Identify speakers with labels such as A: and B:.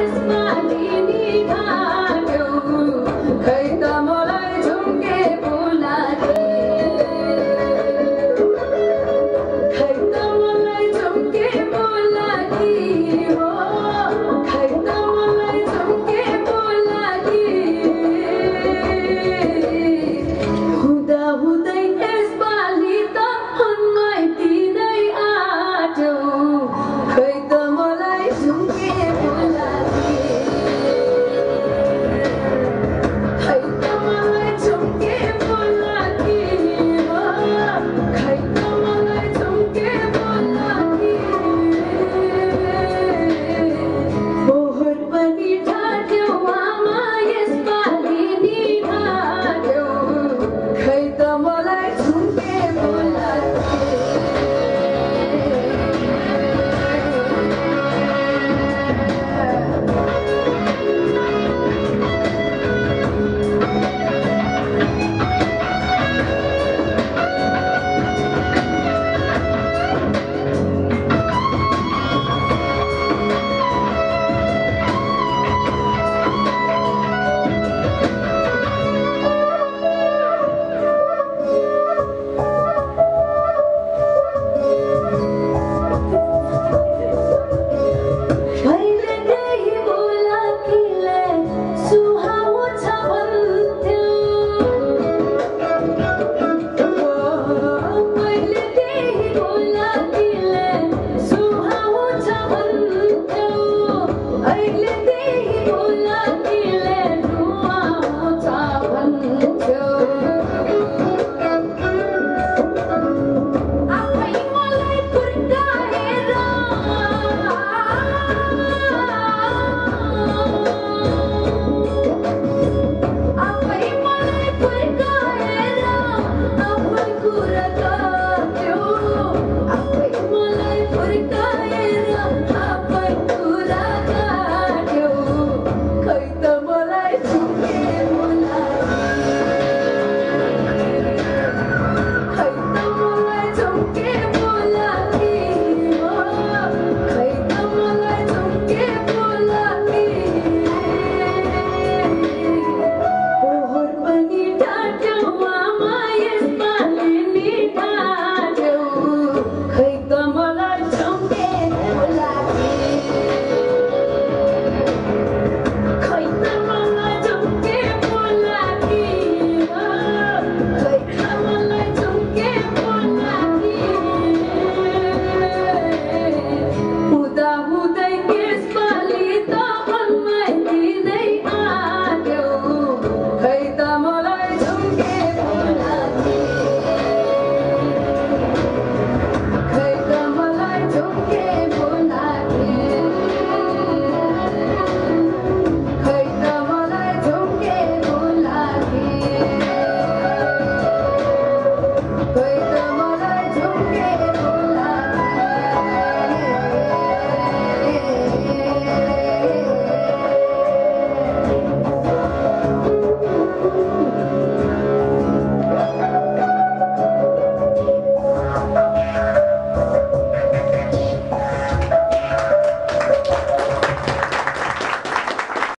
A: I